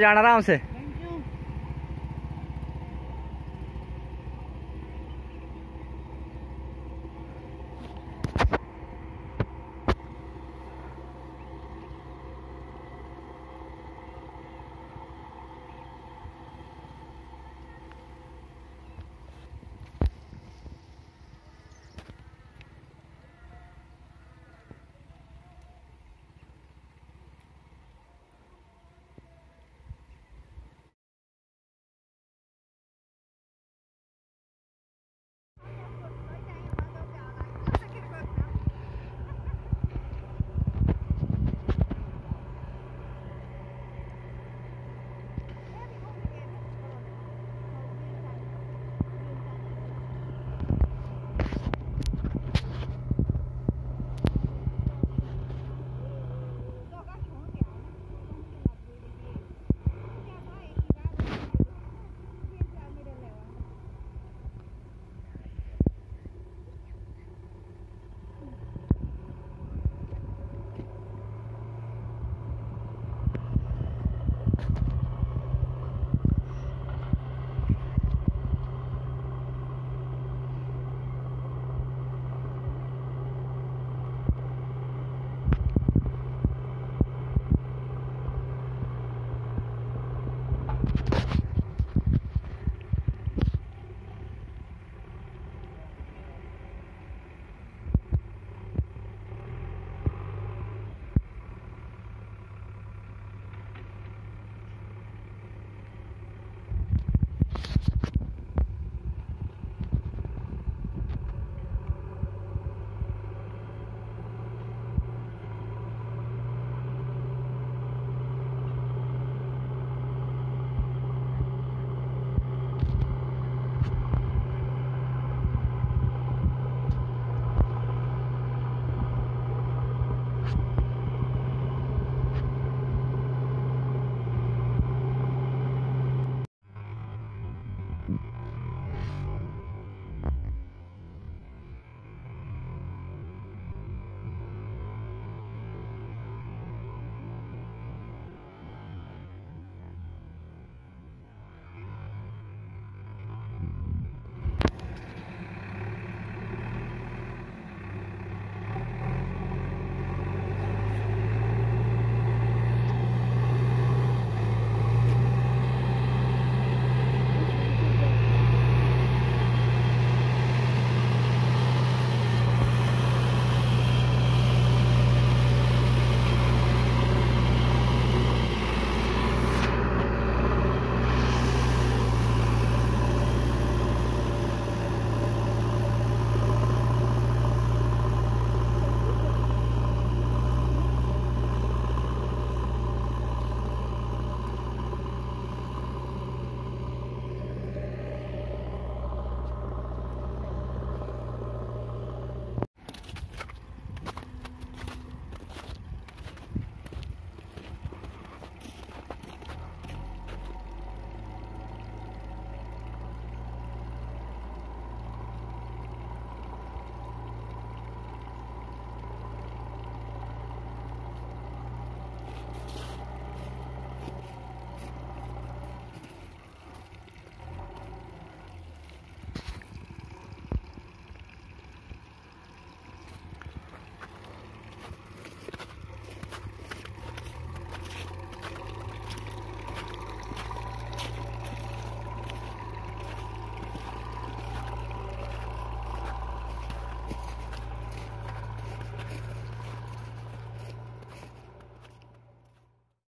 जाना आराम से।